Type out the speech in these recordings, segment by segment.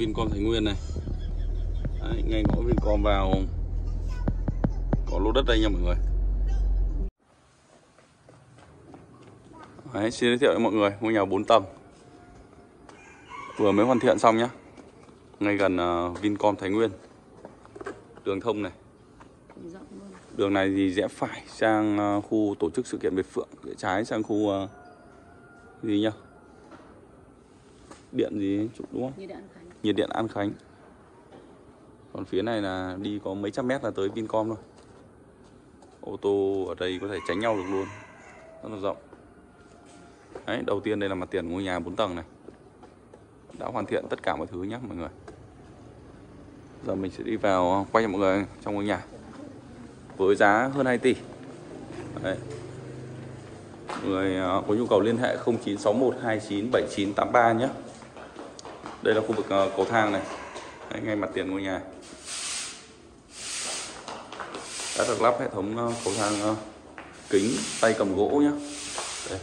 Vincom Thái Nguyên này. Đấy, ngay ngõ Vincom vào. Có lô đất đây nha mọi người. Đấy, xin giới thiệu với mọi người ngôi nhà 4 tầng. Vừa mới hoàn thiện xong nhá. Ngay gần uh, Vincom Thái Nguyên. Đường thông này. Đường này thì rẽ phải sang uh, khu tổ chức sự kiện Việt Phượng rẽ trái sang khu uh, gì nhá? Điện gì ấy, đúng không? Như đạn khánh nhiệt điện An Khánh. Còn phía này là đi có mấy trăm mét là tới Vincom thôi. Ô tô ở đây có thể tránh nhau được luôn. Rất là rộng. Đấy, đầu tiên đây là mặt tiền ngôi nhà 4 tầng này. Đã hoàn thiện tất cả mọi thứ nhé mọi người. Giờ mình sẽ đi vào ờ, quay cho mọi người trong ngôi nhà. Với giá hơn 2 tỷ. Đấy. Mọi người ờ, có nhu cầu liên hệ 0961 29 nhé đây là khu vực ờ, cầu thang này. Đấy, ngay mặt tiền ngôi nhà. Đã được lắp hệ thống ờ, cầu thang ờ, kính tay cầm gỗ nhé Đây.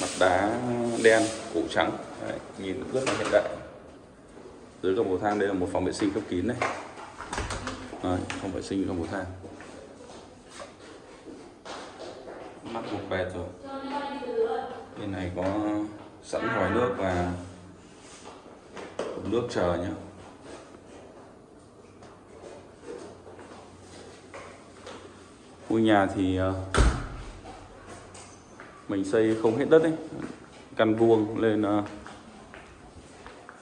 mặt đá đen cổ trắng. Đấy, nhìn rất là hiện đại. Dưới gầm cầu thang đây là một phòng vệ sinh khép kín này. Đấy, phòng vệ sinh trong cầu thang. Mắt một bẹt rồi. Bên này có sẵn vòi nước và nước chờ nhé ngôi nhà thì ờ, mình xây không hết đất ấy căn vuông lên ờ,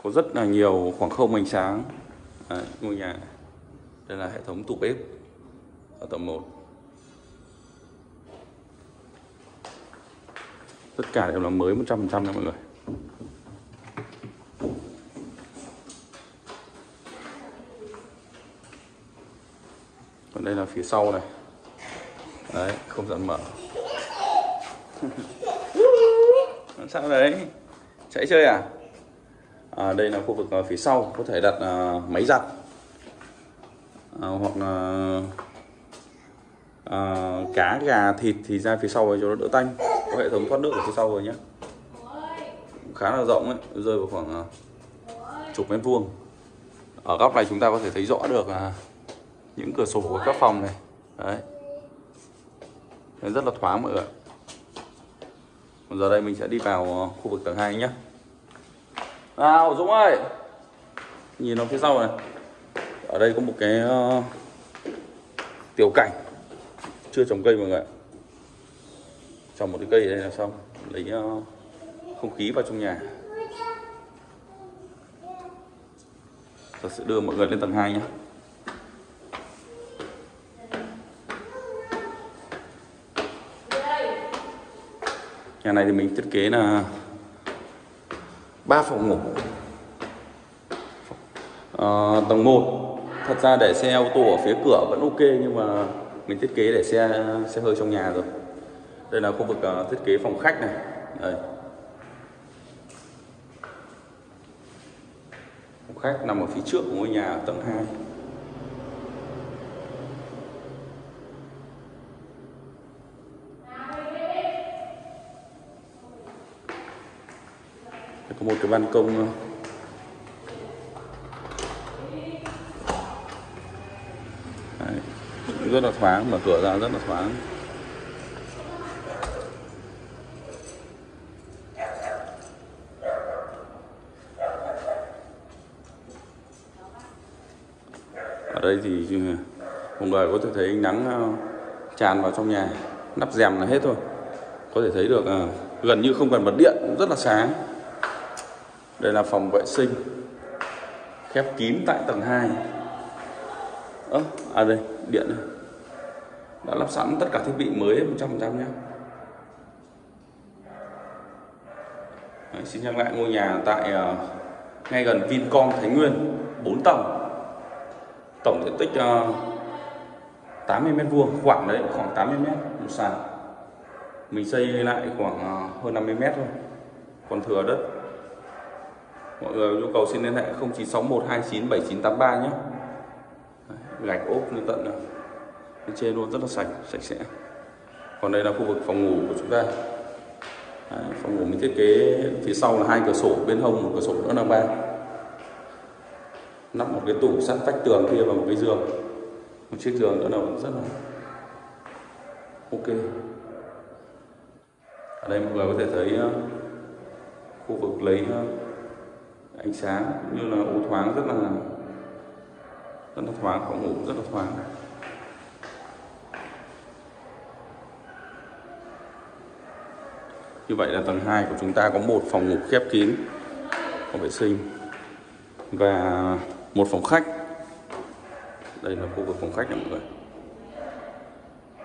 có rất là nhiều khoảng không ánh sáng. Đấy, ngôi nhà đây là hệ thống tủ bếp ở tầng 1 tất cả đều là mới 100% nha mọi người. Còn đây là phía sau này. Đấy không dám mở. Làm sao đấy? Chạy chơi à? À, đây là khu vực à, phía sau có thể đặt ờ, máy giặt. À, hoặc là à, cá gà thịt thì ra phía sau cho nó đỡ tanh có hệ thống thoát nước ở phía sau rồi nhé. Khá là rộng ấy rơi vào khoảng à, chục mét vuông. Ở góc này chúng ta có thể thấy rõ được là những cửa sổ của các phòng này. Đấy. Rất là thoáng mọi người ạ. Còn giờ đây mình sẽ đi vào khu vực tầng 2 nhé. Nào Dũng ơi! Nhìn nó phía sau này. Ở đây có một cái uh, tiểu cảnh. Chưa trồng cây mọi người ạ trồng một cái cây ở đây là xong. Lấy ờ, không khí vào trong nhà. Tôi sẽ đưa mọi người lên tầng 2 nhé. Nhà này thì mình thiết kế là ba phòng ngủ. À, tầng 1 thật ra để xe ô tô ở phía cửa vẫn ok nhưng mà mình thiết kế để xe xe hơi trong nhà rồi đây là khu vực uh, thiết kế phòng khách này. Đây. Phòng khách nằm ở phía trước của ngôi nhà ở tầng 2 Đây có một cái ban công à. Đấy, rất là thoáng mở cửa ra rất là thoáng. Đây thì mọi người có thể thấy ánh nắng ờ, tràn vào trong nhà nắp rèm là hết thôi. Có thể thấy được ờ, gần như không cần bật điện rất là sáng. Đây là phòng vệ sinh khép kín tại tầng 2 ơ à đây điện này. đã lắp sẵn tất cả thiết bị mới 100% nhé. Đấy, xin nhắc lại ngôi nhà tại uh, ngay gần Vincom Thái Nguyên 4 tầng tổng diện tích ờ, uh, 80 mét vuông khoảng đấy khoảng 80 mét một sàn. Mình xây lại khoảng ờ, hơn 50 mét thôi. Còn thừa đất. Mọi người nhu cầu xin liên hệ 0961 29 7983 nhé. Gạch ốp lên tận này. bên trên luôn rất là sạch sạch sẽ. Còn đây là khu vực phòng ngủ của chúng ta. Đấy, phòng ngủ mình thiết kế phía sau là hai cửa sổ bên hông một cửa sổ nữa là ba nắp một cái tủ sát vách tường kia vào một cái giường. Một chiếc giường nữa là rất là ok. Ở đây mọi người có thể thấy ờ, khu vực lấy ờ, ánh sáng cũng như là ô thoáng rất là rất là thoáng, phòng ngủ rất là thoáng. Như vậy là tầng 2 của chúng ta có một phòng ngủ khép kín có vệ sinh. Và một phòng khách. Đây là khu vực phòng khách này mọi người.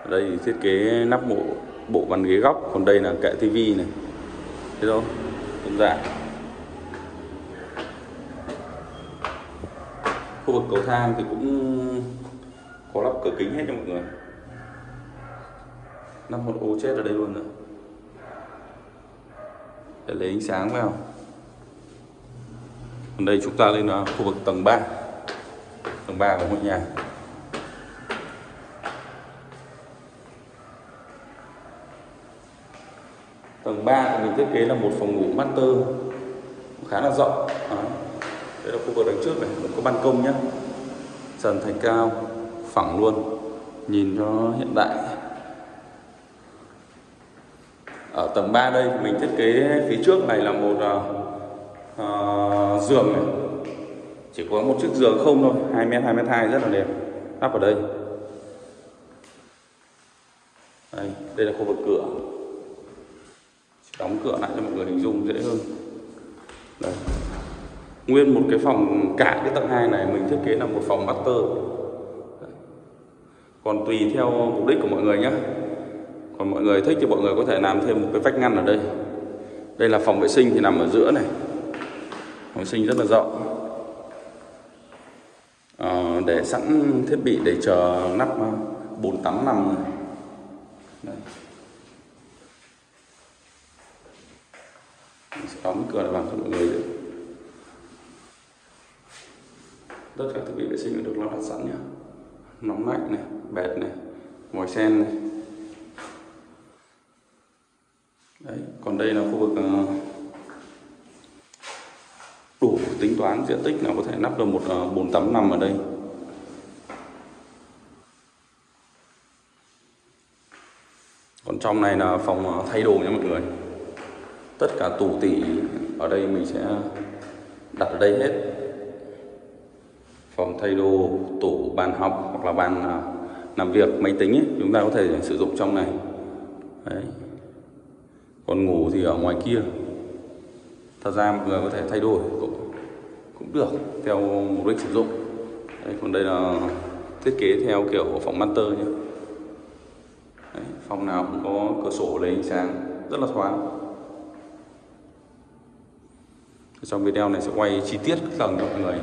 Ở đây thì thiết kế nắp bộ bộ bàn ghế góc. Còn đây là kệ tivi này. Thế thôi đơn giản khu vực cầu thang thì cũng có lắp cửa kính hết cho mọi người. Nắp một ô chết ở đây luôn rồi. Để lấy ánh sáng vào còn đây chúng ta lên là khu vực tầng 3 tầng 3 của ngôi nhà. Tầng 3 của mình thiết kế là một phòng ngủ master. Khá là rộng. À, đây là khu vực đằng trước này. Vẫn có ban công nhé. Trần thành cao phẳng luôn. Nhìn cho hiện đại. Ở tầng 3 đây mình thiết kế phía trước này là một uh, giường này. Chỉ có một chiếc giường không thôi 2 mét 2 mét 2 rất là đẹp. Lắp ở đây. Đây, đây là khu vực cửa. Đóng cửa lại cho mọi người hình dung dễ hơn. Đây. nguyên một cái phòng cả cái tầng 2 này mình thiết kế là một phòng master. Còn tùy theo mục đích của mọi người nhé còn mọi người thích thì mọi người có thể làm thêm một cái vách ngăn ở đây. Đây là phòng vệ sinh thì nằm ở giữa này hồi sinh rất là rộng. À, để sẵn thiết bị để chờ nắp ờ, bồn tắm nằm đây. Mình sẽ đóng cửa để vào cho mọi người được. Tất cả thiết bị vệ sinh được lắp đặt sẵn nhé nóng lạnh này bệt này ngồi sen này Đấy, còn đây là khu vực uh, đủ tính toán diện tích nào có thể nắp được một ờ, bồn tắm nằm ở đây? Còn trong này là phòng ờ, thay đồ nha mọi người. Tất cả tủ tỉ ở đây mình sẽ đặt ở đây hết. Phòng thay đồ tủ bàn học hoặc là bàn ờ, làm việc máy tính ấy, chúng ta có thể sử dụng trong này. Đấy. Còn ngủ thì ở ngoài kia. Thật ra mọi người có thể thay đổi. cũng cũng được theo mục đích sử dụng. Đây, còn đây là thiết kế theo kiểu phòng master nhé. Đấy, phòng nào cũng có cửa sổ lấy ánh sáng rất là thoáng. Trong video này sẽ quay chi tiết các tầng cho mọi người.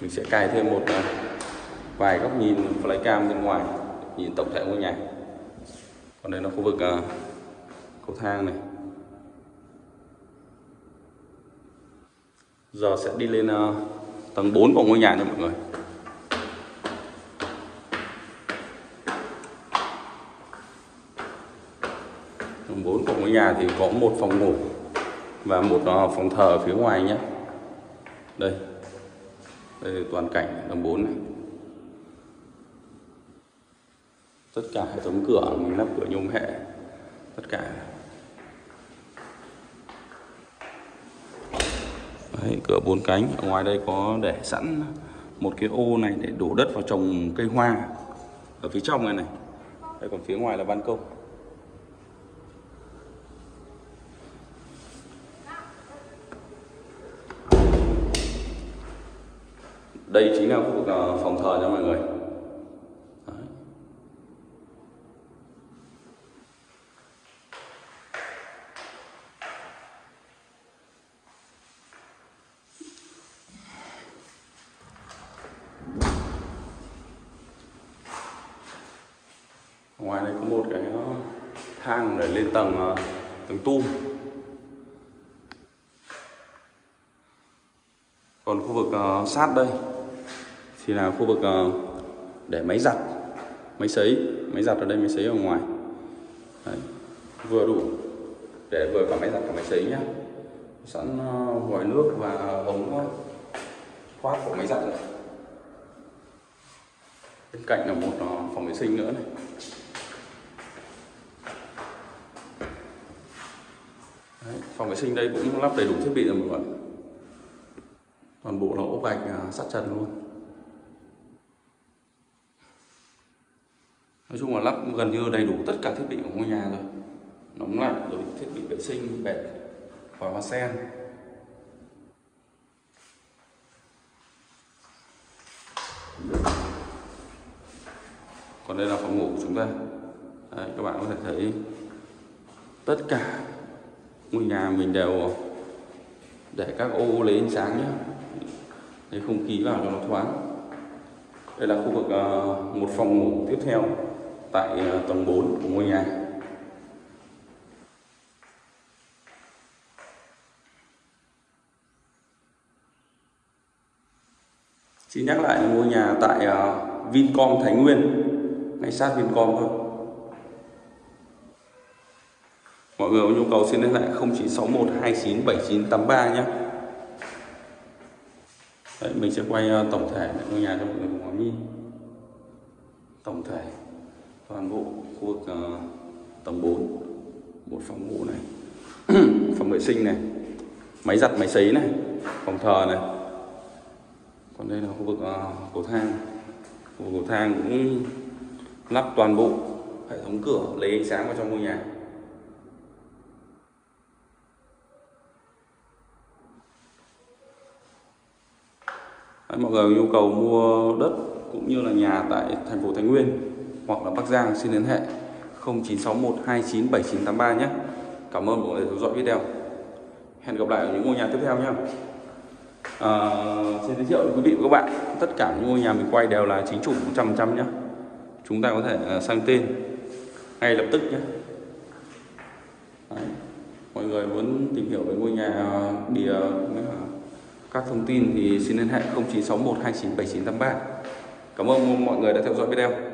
Mình sẽ cài thêm một ờ, vài góc nhìn flycam bên ngoài nhìn tổng thể ngôi nhà. Còn đây là khu vực ờ, cầu thang này. Giờ sẽ đi lên uh, tầng 4 của ngôi nhà nha mọi người. Tầng 4 của ngôi nhà thì có một phòng ngủ và một uh, phòng thờ ở phía ngoài nhé. Đây. Đây toàn cảnh tầng 4 này. Tất cả hệ thống cửa mình lắp cửa nhôm hệ tất cả Đấy, cửa bốn cánh. Ở ngoài đây có để sẵn một cái ô này để đổ đất vào trồng cây hoa ở phía trong này này. Đây còn phía ngoài là ban công. Đây chính là khu vực à, phòng thờ nha mọi người. Ngoài này có một cái ờ, thang để lên tầng ờ, tầng tu. Còn khu vực ờ, sát đây thì là khu vực để máy giặt máy sấy máy giặt ở đây máy sấy ở ngoài. Đấy, vừa đủ để vừa cả máy giặt cả máy sấy nhá. Sẵn vòi nước và ống thoát của máy giặt rồi bên cạnh là một phòng vệ sinh nữa này Đấy, phòng vệ sinh đây cũng lắp đầy đủ thiết bị rồi mọi người toàn bộ là ốp gạch à, sắt trần luôn. Nói chung là lắp gần như đầy đủ tất cả thiết bị của ngôi nhà rồi. Nóng lạnh rồi thiết bị vệ sinh bẹt và hoa sen. Còn đây là phòng ngủ của chúng ta. Đấy, các bạn có thể thấy tất cả ngôi nhà mình đều để các ô lấy ánh sáng nhé để không khí vào cho nó thoáng. Đây là khu vực uh, một phòng ngủ tiếp theo tại uh, tầng 4 của ngôi nhà. Xin nhắc lại ngôi nhà tại uh, Vincom Thái Nguyên. Ngay sát Vincom thôi. Mọi người có nhu cầu xin liên hệ 0961 29 79 83 nhé. Đấy, mình sẽ quay ờ, tổng thể ngôi nhà cho mọi người cùng ngắm nhìn tổng thể toàn bộ khu vực uh, tầng 4 một phòng ngủ này phòng vệ sinh này máy giặt máy sấy này phòng thờ này. Còn đây là khu vực uh, cầu thang. Khu vực cầu thang cũng lắp toàn bộ hệ thống cửa lấy ánh sáng vào trong ngôi nhà. Mọi người nhu cầu mua đất cũng như là nhà tại thành phố Thái Nguyên hoặc là Bắc Giang xin liên hệ 0961 29 7983 nhé. Cảm ơn mọi người theo dõi video. Hẹn gặp lại ở những ngôi nhà tiếp theo nhé. À, xin giới thiệu với quý vị và các bạn, tất cả những ngôi nhà mình quay đều là chính chủ 100% nhé. Chúng ta có thể à, sang tên ngay lập tức nhé. Đấy. Mọi người muốn tìm hiểu về ngôi nhà à, bìa các thông tin thì xin liên hệ 0961 29 7983. Cảm ơn mọi người đã theo dõi video.